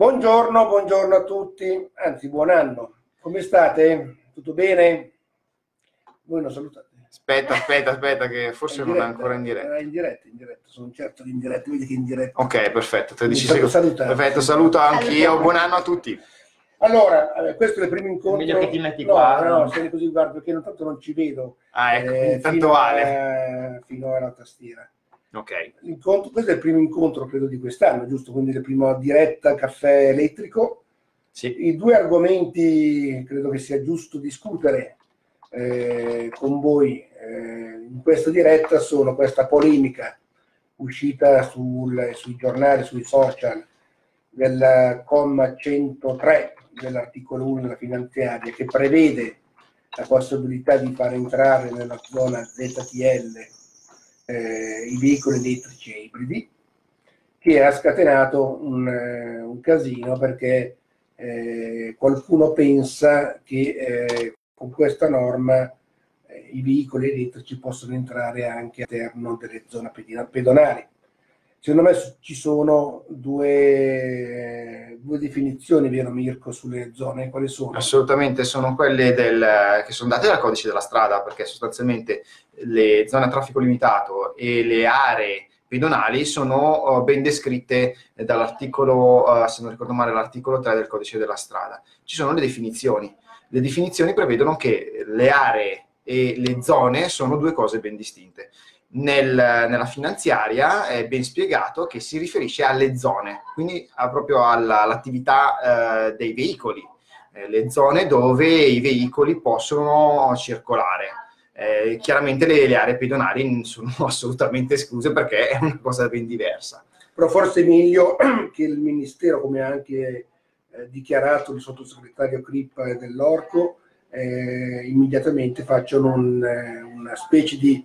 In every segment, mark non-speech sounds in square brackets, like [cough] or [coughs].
Buongiorno, buongiorno a tutti, anzi buon anno. Come state? Tutto bene? Voi non salutate. Aspetta, aspetta, aspetta, che forse non è ancora in diretta. È in diretta, in diretta, sono certo che in diretta, vedi che è in diretta. Ok, perfetto, 13 Quindi secondi. saluta. Perfetto, saluto anch'io, buon anno a tutti. Allora, eh, questo è il primo incontro. Meglio che ti metti no, qua, No, no? se così guardo perché intanto non ci vedo. Ah, ecco, eh, intanto fino vale. a- fino alla tastiera. Ok, L'incontro- questo è il primo incontro, credo, di quest'anno, giusto? Quindi la prima diretta caffè elettrico. sì, I due argomenti credo che sia giusto discutere eh, con voi eh, in questa diretta sono questa polemica uscita sul- sui giornali, sui social del comma 103 dell'articolo 1 della finanziaria che prevede la possibilità di far entrare nella zona ZTL eh, i veicoli elettrici e ibridi che ha scatenato un, eh, un casino perché eh, qualcuno pensa che eh, con questa norma eh, i veicoli elettrici possono entrare anche all'interno delle zone pedonali. Secondo me ci sono due, due definizioni, vero Mirko, sulle zone, quali sono? assolutamente sono quelle del, che sono date dal codice della strada, perché sostanzialmente le zone a traffico limitato e le aree pedonali sono eh, ben descritte dall'articolo, eh, se non ricordo male, l'articolo 3 del codice della strada. Ci sono le definizioni. Le definizioni prevedono che le aree e le zone sono due cose ben distinte. Nel- nella finanziaria è ben spiegato che si riferisce alle zone, quindi proprio alla- all'attività eh, dei veicoli, eh, le zone dove i veicoli possono circolare. Eh, chiaramente le, le aree pedonali sono [laughs] assolutamente escluse perché è una cosa ben diversa. Però forse è meglio [clears throat] che il Ministero, come ha anche eh, dichiarato il sottosegretario Crippa dell'Orco, eh, immediatamente facciano un, eh, una specie di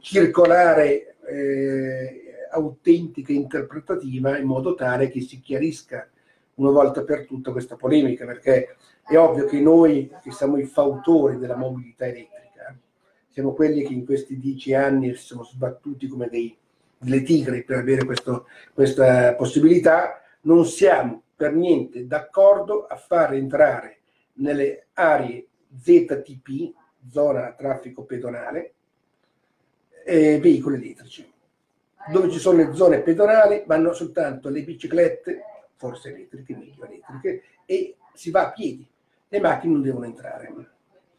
circolare eh, autentica interpretativa in modo tale che si chiarisca una volta per tutte questa polemica, perché è ovvio che noi che siamo i fautori della mobilità elettrica, siamo quelli che in questi dieci anni si sono sbattuti come dei, delle tigri per avere questo- questa possibilità, non siamo per niente d'accordo a far entrare nelle aree ZTP, zona a traffico pedonale, eh, veicoli elettrici. Dove ci sono le zone pedonali vanno soltanto le biciclette, forse elettriche, meglio elettriche, e si va a piedi. Le macchine non devono entrare.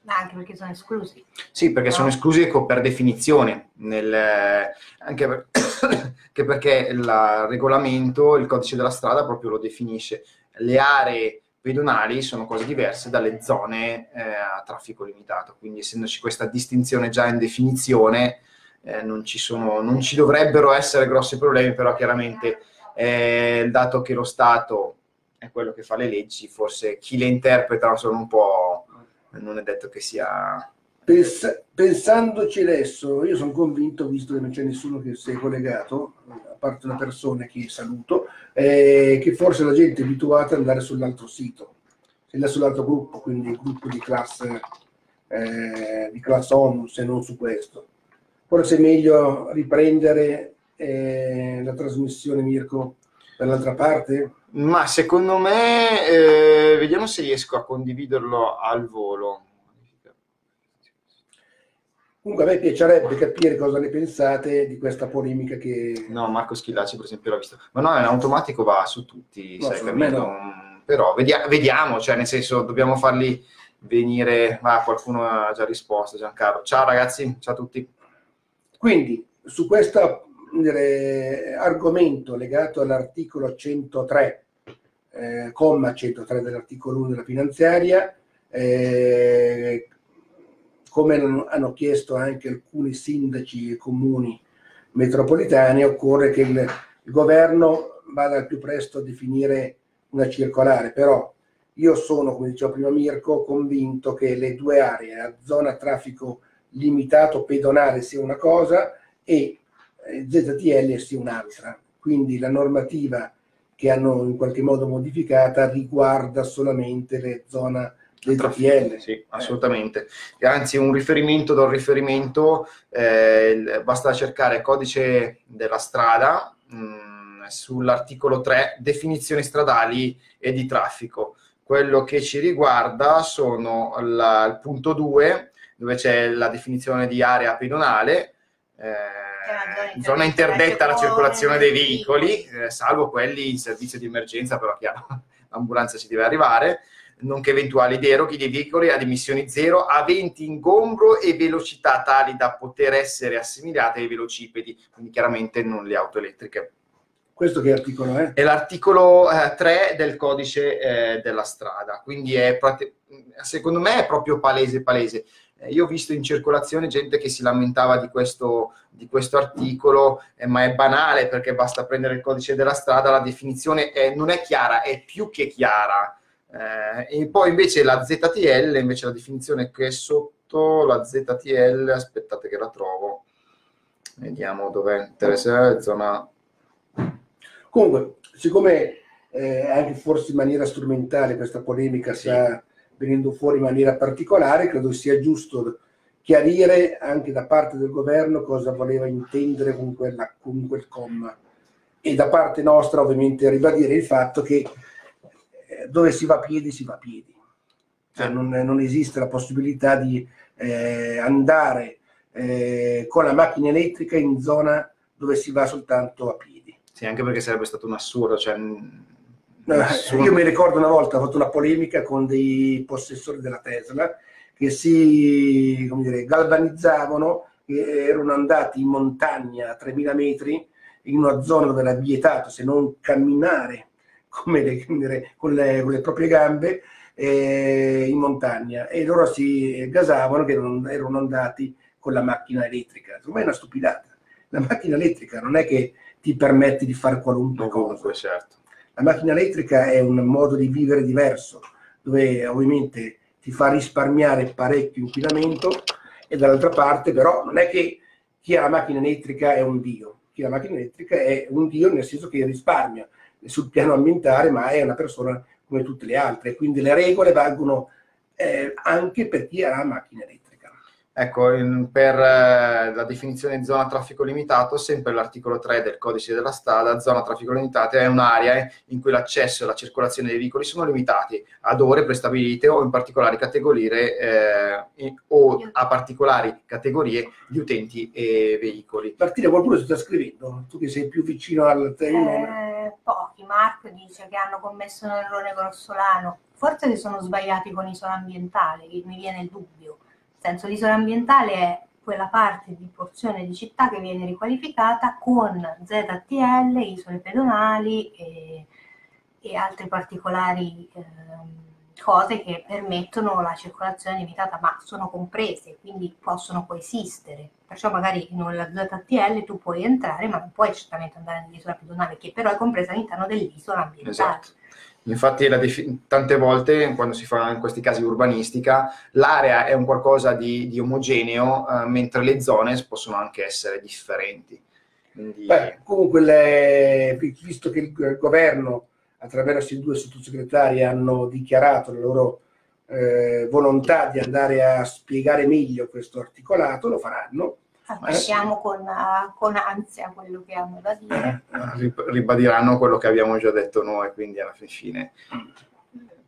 Ma anche perché sono esclusi. Sì, perché sono esclusi ecco, per definizione, nel- anche, per- [coughs] anche perché il regolamento, il codice della strada proprio lo definisce. Le aree pedonali sono cose diverse dalle zone eh, a traffico limitato, quindi essendoci questa distinzione già in definizione, eh, non, ci sono, non ci dovrebbero essere grossi problemi, però chiaramente eh, dato che lo Stato è quello che fa le leggi, forse chi le interpreta sono un po'... non è detto che sia... Pens- pensandoci adesso, io sono convinto, visto che non c'è nessuno che si è collegato, a parte una persona che saluto, eh, che forse la gente è abituata ad andare sull'altro sito, se là sull'altro gruppo, quindi il gruppo di classe, eh, di classe ONU, se non su questo. Forse è meglio riprendere eh, la trasmissione, Mirko, dall'altra parte? Ma secondo me, eh, vediamo se riesco a condividerlo al volo. Comunque a me piacerebbe capire cosa ne pensate di questa polemica che... No, Marco Schillaci per esempio l'ha visto. Ma no, in automatico va su tutti, No, sai, no. Mm, Però vedia- vediamo, cioè nel senso dobbiamo farli venire... Ma qualcuno ha già risposto, Giancarlo. Ciao ragazzi, ciao a tutti. Quindi, su questo argomento legato all'articolo 103, eh, comma 103 dell'articolo 1 della finanziaria, eh, come hanno- hanno chiesto anche alcuni sindaci e comuni metropolitani, occorre che il, il governo vada al più presto a definire una circolare, però io sono, come diceva prima Mirko, convinto che le due aree, la zona traffico limitato pedonale sia una cosa e eh, ZTL sia un'altra. Quindi la normativa che hanno in qualche modo modificata riguarda solamente le zone ZTL. Sì, assolutamente. E anzi, un riferimento da un riferimento, eh, basta cercare codice della strada, mh, sull'articolo 3, definizioni stradali e di traffico. Quello che ci riguarda sono la, il punto 2, dove c'è la definizione di area pedonale, eh, zona interdetta alla circolazione dei veicoli, eh, salvo quelli in servizio di emergenza, però chiaro, [laughs] l'ambulanza ci deve arrivare, nonché eventuali deroghi dei veicoli ad emissioni zero aventi ingombro e velocità tali da poter essere assimilate ai velocipedi, quindi chiaramente non le auto elettriche. Questo che articolo è? È l'articolo eh, 3 del codice eh, della strada, quindi è, secondo me è proprio palese palese. Eh, io ho visto in circolazione gente che si lamentava di questo, di questo articolo, eh, ma è banale perché basta prendere il codice della strada, la definizione è, non è chiara, è più che chiara. Eh, e poi invece la ZTL, invece la definizione che è sotto la ZTL, aspettate che la trovo, vediamo dov'è interessante, zona... Comunque, siccome eh, anche forse in maniera strumentale questa polemica sì. sta venendo fuori in maniera particolare, credo sia giusto chiarire anche da parte del governo cosa voleva intendere con, quella, con quel comma e da parte nostra ovviamente ribadire il fatto che dove si va a piedi, si va a piedi. Cioè non, non esiste la possibilità di eh, andare eh, con la macchina elettrica in zona dove si va soltanto a piedi. Sì, anche perché sarebbe stato un assurdo. Cioè, nessuno... Io mi ricordo una volta, ho fatto una polemica con dei possessori della Tesla che si dire, galvanizzavano, erano andati in montagna a 3000 metri in una zona dove era vietato se non camminare come le, con, le, con, le, proprie gambe eh, in montagna e loro si gasavano che erano, erano andati con la macchina elettrica. Secondo me è una stupidata. La macchina elettrica non è che ti permette di fare qualunque cosa. Certo. La macchina elettrica è un modo di vivere diverso, dove ovviamente ti fa risparmiare parecchio inquinamento e dall'altra parte però non è che chi ha la macchina elettrica è un dio, chi ha la macchina elettrica è un dio nel senso che risparmia, sul piano ambientale, ma è una persona come tutte le altre, quindi le regole valgono eh, anche per chi ha la macchina elettrica. Ecco, in, per eh, la definizione di zona traffico limitato, sempre l'articolo 3 del codice della strada, zona traffico limitato è un'area in cui l'accesso e la circolazione dei veicoli sono limitati ad ore prestabilite o in particolari categorie eh, o a particolari categorie di utenti e veicoli. Martina, qualcuno si sta scrivendo? Tu che sei più vicino al termine. Eh, pochi. Marco dice che hanno commesso un errore grossolano. Forse si sono sbagliati con isola ambientale, che mi viene il dubbio senso l'isola ambientale è quella parte di porzione di città che viene riqualificata con ZTL, isole pedonali e, e altre particolari eh, cose che permettono la circolazione limitata, ma sono comprese, quindi possono coesistere. Perciò magari nella ZTL tu puoi entrare, ma non puoi certamente andare nell'isola pedonale, che però è compresa all'interno dell'isola ambientale. Esatto. Infatti tante volte quando si fa in questi casi urbanistica l'area è un qualcosa di, di omogeneo eh, mentre le zone possono anche essere differenti. Quindi... Beh, comunque, le, visto che il governo attraverso i due sottosegretari hanno dichiarato la loro eh, volontà di andare a spiegare meglio questo articolato, lo faranno Lasciamo con, con, ansia quello che hanno da dire. Eh, ribadiranno quello che abbiamo già detto noi, quindi alla fine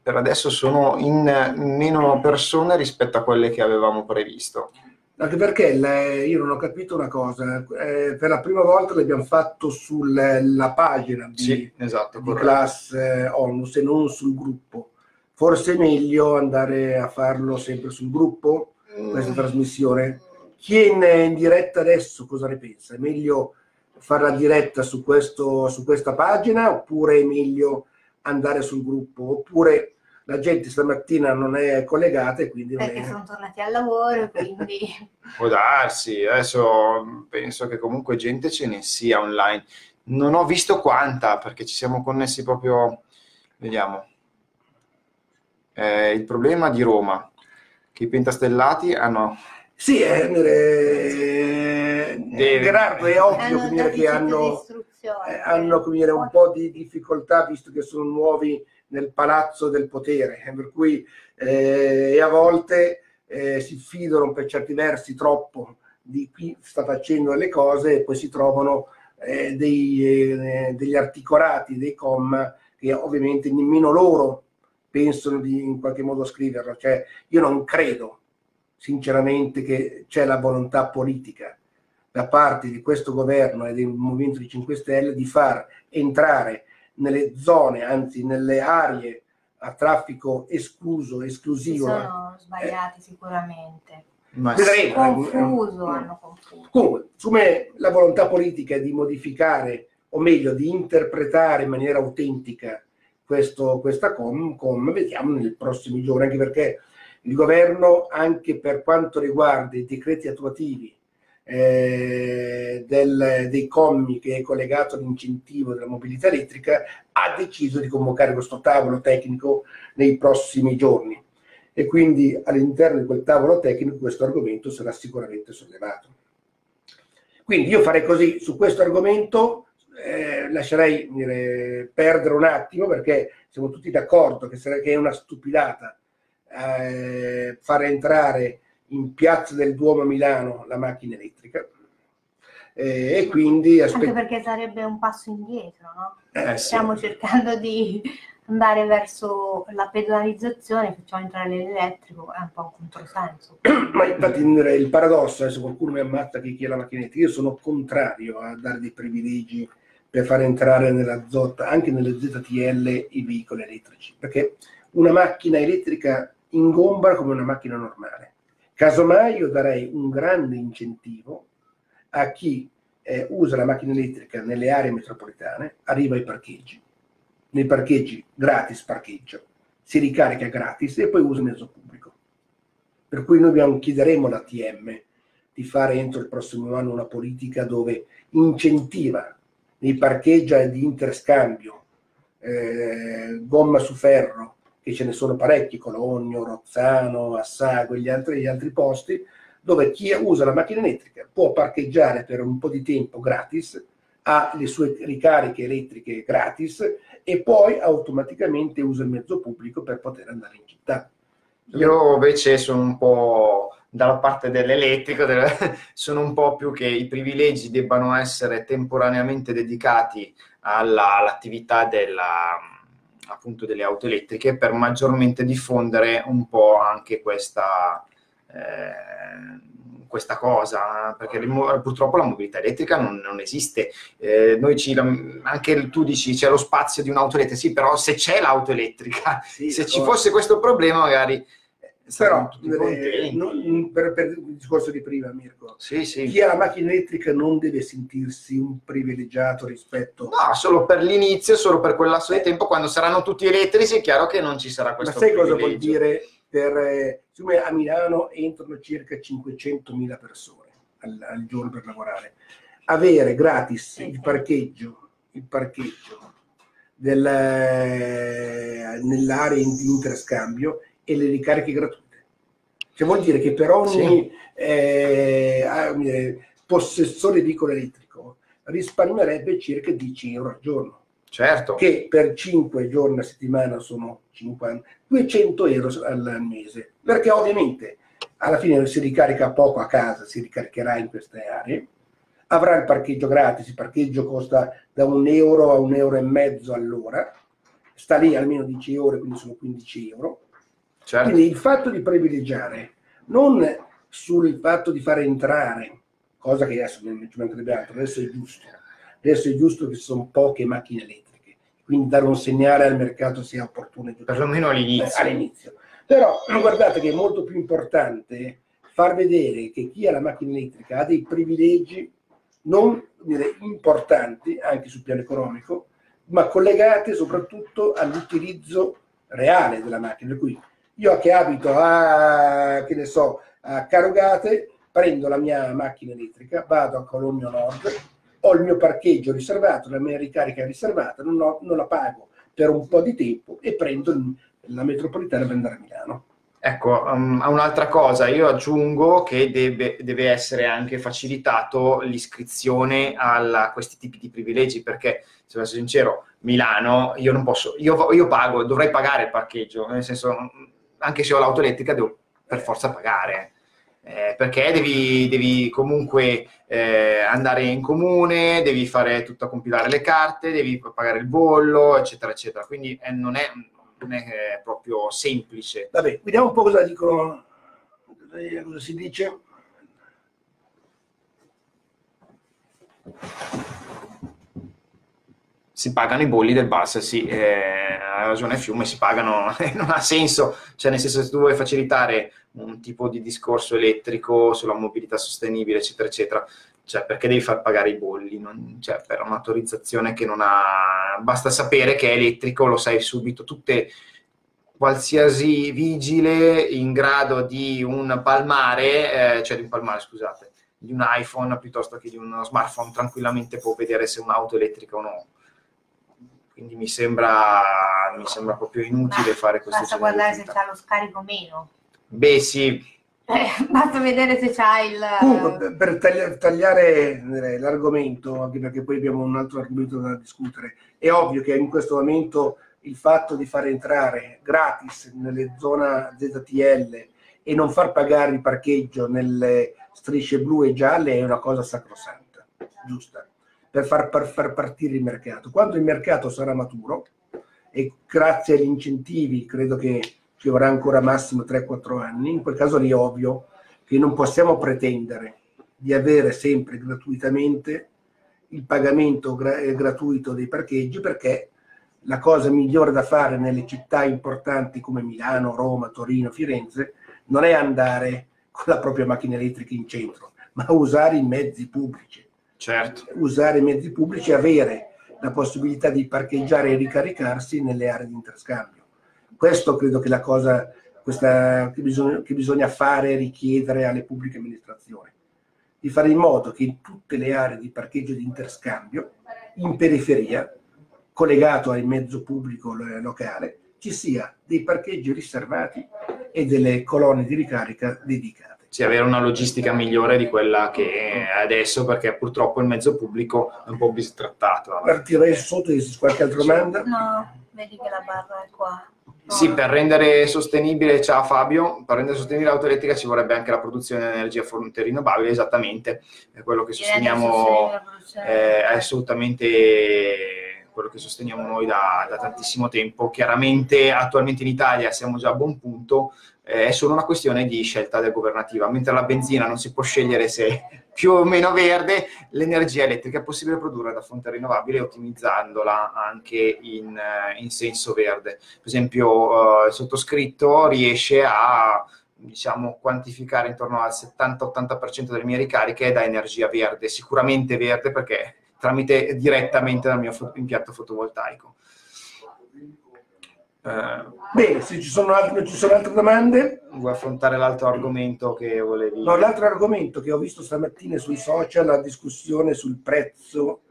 per adesso sono in meno persone rispetto a quelle che avevamo previsto. Anche perché le, io non ho capito una cosa, eh, per la prima volta l'abbiamo fatto sulla pagina di, sì, esatto, di Class eh, Onus e non sul gruppo. Forse è meglio andare a farlo sempre sul gruppo, questa mm. trasmissione? Chi è in, in diretta adesso cosa ne pensa? È meglio fare la diretta su, questo, su questa pagina oppure è meglio andare sul gruppo? Oppure la gente stamattina non è collegata e quindi... Perché è... sono tornati al lavoro, quindi... [laughs] Può darsi, adesso penso che comunque gente ce ne sia online. Non ho visto quanta perché ci siamo connessi proprio... Vediamo. Eh, il problema di Roma, che i pentastellati hanno sì, eh, eh, Gerardo, è ovvio dire, che hanno, eh, hanno dire, un po' di difficoltà visto che sono nuovi nel palazzo del potere, eh, per cui eh, a volte eh, si fidano per certi versi troppo di chi sta facendo le cose e poi si trovano eh, dei, eh, degli articolati, dei comma, che ovviamente nemmeno loro pensano di in qualche modo scriverlo. Cioè, io non credo sinceramente che c'è la volontà politica da parte di questo governo e del Movimento di 5 Stelle di far entrare nelle zone, anzi nelle aree a traffico escluso, esclusivo. Sono sbagliati eh, sicuramente. Ma vedremo. Confuso, eh, hanno confuso. Comunque, siccome la volontà politica è di modificare, o meglio, di interpretare in maniera autentica questo, questa com, com, vediamo nei prossimi giorni, anche perché il governo, anche per quanto riguarda i decreti attuativi eh, del, dei commi che è collegato all'incentivo della mobilità elettrica, ha deciso di convocare questo tavolo tecnico nei prossimi giorni e quindi all'interno di quel tavolo tecnico questo argomento sarà sicuramente sollevato. Quindi io farei così su questo argomento, eh, lascerei dire, perdere un attimo perché siamo tutti d'accordo che, che è una stupidata eh, fare entrare in Piazza del Duomo a Milano la macchina elettrica. Eh, e quindi aspett- anche perché sarebbe un passo indietro, no? Eh, Stiamo sì. cercando di andare verso la pedonalizzazione, facciamo entrare l'elettrico, è un po' un controsenso. [clears throat] Ma infatti il paradosso, adesso qualcuno mi ammazza che chi è la macchina elettrica, io sono contrario a dare dei privilegi per far entrare nella ZOT, anche nelle ZTL, i veicoli elettrici, perché una macchina elettrica ingombra come una macchina normale. Casomai io darei un grande incentivo a chi eh, usa la macchina elettrica nelle aree metropolitane, arriva ai parcheggi, nei parcheggi gratis parcheggio, si ricarica gratis e poi usa il mezzo pubblico. Per cui noi abbiamo, chiederemo all'ATM di fare entro il prossimo anno una politica dove incentiva nei parcheggi di interscambio eh, gomma su ferro, che ce ne sono parecchi, Cologno, Rozzano, Assago e gli altri, gli altri posti, dove chi usa la macchina elettrica può parcheggiare per un po' di tempo gratis, ha le sue ricariche elettriche gratis e poi automaticamente usa il mezzo pubblico per poter andare in città. Io invece sono un po' dalla parte dell'elettrico, [laughs] sono un po' più che i privilegi debbano essere temporaneamente dedicati alla, all'attività della, appunto delle auto elettriche per maggiormente diffondere un po' anche questa, eh, questa cosa, perché le, purtroppo la mobilità elettrica non, non esiste. Eh, noi ci, anche tu dici c'è lo spazio di un'auto elettrica, sì, però se c'è l'auto elettrica, sì, se ci fosse questo problema magari però eh, non, per, per, il discorso di prima Mirko sì, sì. chi ha la macchina elettrica non deve sentirsi un privilegiato rispetto no solo per l'inizio solo per quel lasso di eh. tempo quando saranno tutti elettrici è chiaro che non ci sarà questo ma sai cosa vuol dire per eh, a Milano entrano circa 500.000 persone al, al, giorno per lavorare avere gratis il parcheggio il parcheggio del, eh, nell'area di interscambio e le ricariche gratuite. Cioè vuol dire che per ogni sì. eh, possessore di veicolo elettrico risparmierebbe circa 10 euro al giorno. Certo. Che per 5 giorni a settimana sono 50, 200 euro al mese. Perché ovviamente alla fine si ricarica poco a casa, si ricaricherà in queste aree, avrà il parcheggio gratis, il parcheggio costa da un euro a un euro e mezzo all'ora, sta lì almeno 10 ore, quindi sono 15 euro, Certo. Quindi il fatto di privilegiare, non sul fatto di fare entrare, cosa che adesso non ci mancherebbe altro, adesso è giusto, adesso è giusto che ci sono poche macchine elettriche, quindi dare un segnale al mercato sia opportuno. Perlomeno all'inizio. All'inizio. Però [clears throat] guardate che è molto più importante far vedere che chi ha la macchina elettrica ha dei privilegi non dire, importanti anche sul piano economico, ma collegati soprattutto all'utilizzo reale della macchina. Per cui io che abito a, che ne so, a Carogate, prendo la mia macchina elettrica, vado a Cologno Nord, ho il mio parcheggio riservato, la mia ricarica riservata, non, ho, non la pago per un po' di tempo e prendo la metropolitana per andare a Milano. Ecco, um, un'altra cosa, io aggiungo che deve, deve essere anche facilitato l'iscrizione a questi tipi di privilegi, perché, se essere sincero, Milano, io non posso, io, io pago, dovrei pagare il parcheggio, nel senso, anche se ho l'auto elettrica devo per forza pagare. eh, perché devi, devi comunque eh, andare in comune, devi fare tutto, compilare le carte, devi pagare il bollo, eccetera, eccetera. Quindi eh, non, è, non, è, eh, proprio semplice. Vabbè, vediamo un po' cosa dicono, cosa si dice. Si pagano i bolli del bus, sì, eh, ha ragione Fiume, si pagano, [laughs] non ha senso, cioè nel senso se tu vuoi facilitare un tipo di discorso elettrico sulla mobilità sostenibile, eccetera, eccetera, cioè perché devi far pagare i bolli? Non, cioè, per un'autorizzazione che non ha... basta sapere che è elettrico, lo sai subito, tutte qualsiasi vigile in grado di un palmare, eh, cioè di un palmare, scusate, di un iPhone piuttosto che di uno smartphone, tranquillamente può vedere se un'auto elettrica o no quindi mi sembra, mi sembra proprio inutile Ma fare questo basta guardare se c'ha lo scarico meno. Beh sì. Eh, [laughs] basta vedere se c'ha il Comunque, per tagliare, tagliare l'argomento anche perché poi abbiamo un altro argomento da discutere è ovvio che in questo momento il fatto di far entrare gratis nelle zone ZTL e non far pagare il parcheggio nelle strisce blu e gialle è una cosa sacrosanta, giusta per far, per far partire il mercato. Quando il mercato sarà maturo, e grazie agli incentivi credo che ci vorrà ancora massimo 3-4 anni, in quel caso lì è ovvio che non possiamo pretendere di avere sempre gratuitamente il pagamento gra- eh, gratuito dei parcheggi perché la cosa migliore da fare nelle città importanti come Milano, Roma, Torino, Firenze non è andare con la propria macchina elettrica in centro, ma usare i mezzi pubblici certo. usare i mezzi pubblici e avere la possibilità di parcheggiare e ricaricarsi nelle aree di interscambio. Questo credo che la cosa questa, che, bisogna, che bisogna fare e richiedere alle pubbliche amministrazioni, di fare in modo che in tutte le aree di parcheggio di interscambio, in periferia, collegato al mezzo pubblico locale, ci sia dei parcheggi riservati e delle colonne di ricarica dedicate sì, avere una logistica migliore di quella che è adesso, perché purtroppo il mezzo pubblico è un po' bistrattato. Partirei sotto di qualche altra domanda? No, vedi che la barra è qua. Sì, per rendere sostenibile, ciao Fabio, per rendere sostenibile l'auto elettrica ci vorrebbe anche la produzione di energia fonte rinnovabile, esattamente, è quello che sosteniamo, eh, è assolutamente quello che sosteniamo noi da, da, tantissimo tempo. Chiaramente attualmente in Italia siamo già a buon punto, è solo una questione di scelta del governativa, mentre la benzina non si può scegliere se è [laughs] più o meno verde, l'energia elettrica è possibile produrre da fonte rinnovabile ottimizzandola anche in, eh, in senso verde. Per esempio, eh, il sottoscritto riesce a diciamo, quantificare intorno al 70-80% delle mie ricariche da energia verde, sicuramente verde perché tramite direttamente dal mio impianto fotovoltaico. Eh, Bene, se ci sono, altre, ci sono altre domande. Vuoi affrontare l'altro argomento che volevi? No, l'altro argomento che ho visto stamattina sui social, la discussione sul prezzo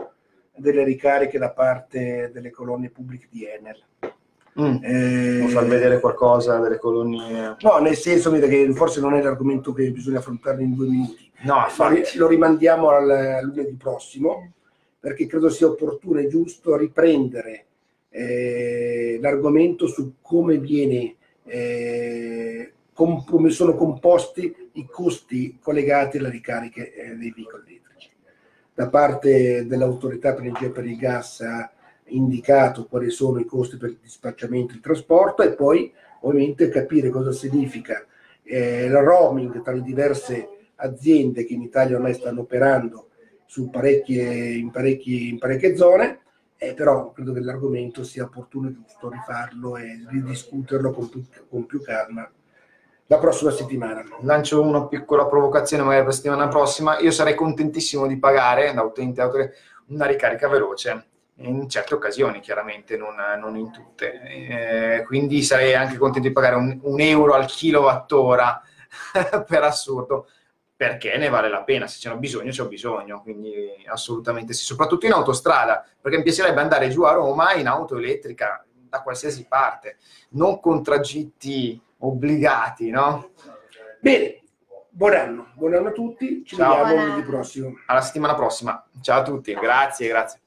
delle ricariche da parte delle colonie pubbliche di Enel. Mm. Eh, far vedere qualcosa delle colonie? No, nel senso che forse non è l'argomento che bisogna affrontare in due minuti. No, infatti. Lo rimandiamo al lunedì prossimo perché credo sia opportuno e giusto riprendere eh, l'argomento su come viene eh, com- come sono composti i costi collegati alle ricariche eh, dei veicoli elettrici. Da parte dell'autorità per l'energia per il gas ha indicato quali sono i costi per il dispacciamento e il trasporto e poi ovviamente capire cosa significa eh, il roaming tra le diverse aziende che in Italia ormai stanno operando parecchie, in, parecchie, in parecchie zone eh, però credo che l'argomento sia opportuno e giusto rifarlo e ridiscuterlo con più, con più calma la prossima settimana. Lancio una piccola provocazione magari la settimana prossima. Io sarei contentissimo di pagare da utente una ricarica veloce in certe occasioni, chiaramente, non, non in tutte. Eh, quindi sarei anche contento di pagare un, un euro al kilowattora [laughs] per assurdo perché ne vale la pena, se c'è bisogno c'è bisogno, quindi assolutamente sì, soprattutto in autostrada, perché mi piacerebbe andare giù a Roma in auto elettrica da qualsiasi parte, non con tragitti obbligati, no? Bene, buon anno, buon anno a tutti, ci Ciao. vediamo lunedì prossimo. Alla settimana prossima, ciao a tutti, grazie, grazie.